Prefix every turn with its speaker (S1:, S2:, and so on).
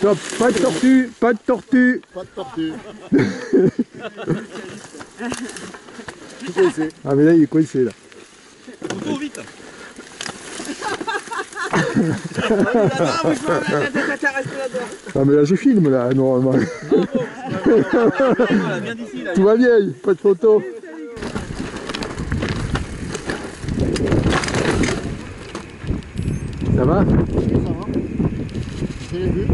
S1: Top, pas de tortue, pas de tortue.
S2: Pas de tortue. Coincé.
S1: Ah mais là il est coincé là.
S3: On tourne vite.
S1: ah mais là je filme là normalement. Tout va bien, pas de photo. Ça va?
S2: şehir